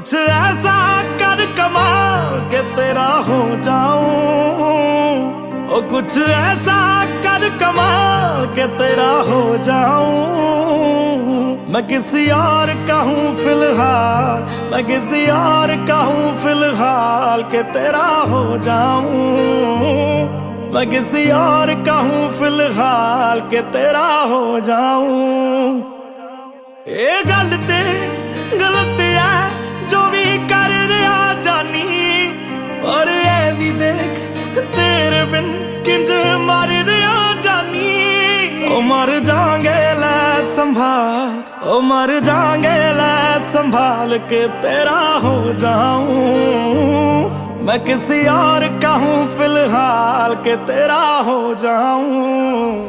کچھ ایسا کر کمال کہ تیرا ہو جاؤں۔ او کچھ ایسا کر کمال کہ تیرا ہو جاؤں۔ میں کسی اور کہوں فی الحال، میں کسی اور کہوں فی الحال کہ تیرا ہو جاؤں۔ میں کسی اور کہوں فی الحال کہ تیرا ہو جاؤں۔ اے غلطی غلط کنج مر ریا جانی او مر جان گے لے سنبھال او مر جان گے لے سنبھال کے تیرا ہو جاؤں میں کسی اور کہوں فی الحال کہ تیرا ہو جاؤں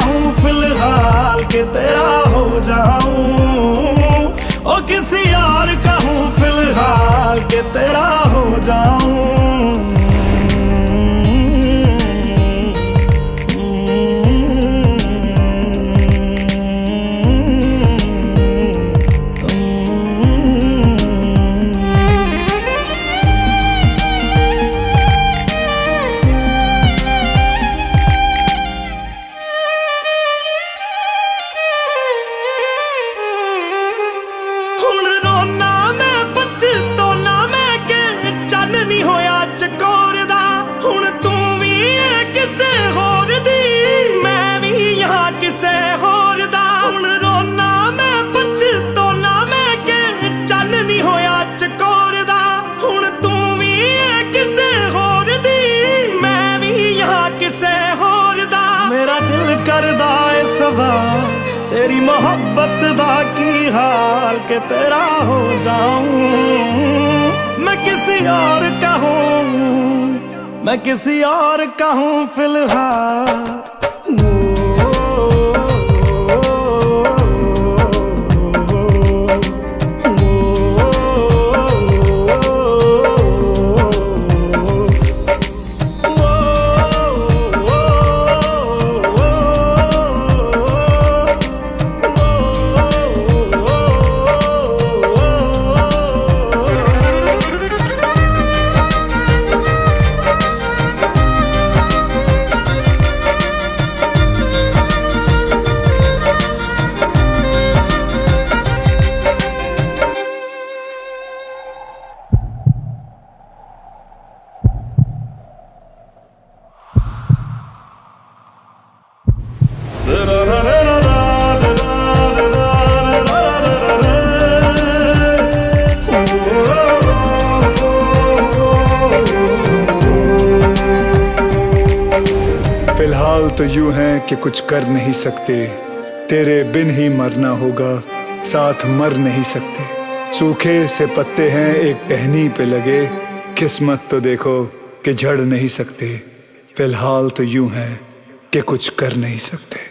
الحال کہ تیرا ہو جاؤں۔ او کسی اور کہوں ہوں فی الحال کہ تیرا تیری محبت دا کی حال کے تیرا ہو جاؤں۔ میں کسی اور کہوں میں کسی اور کہوں فی الحال۔ یوں ہیں کہ کچھ کر نہیں سکتے۔ تیرے بن ہی مرنا ہوگا، ساتھ مر نہیں سکتے۔ سوکھے سے پتے ہیں، ایک ٹہنی پہ لگے۔ قسمت تو دیکھو کہ جھڑ نہیں سکتے۔ فی الحال تو یوں ہیں کہ کچھ کر نہیں سکتے۔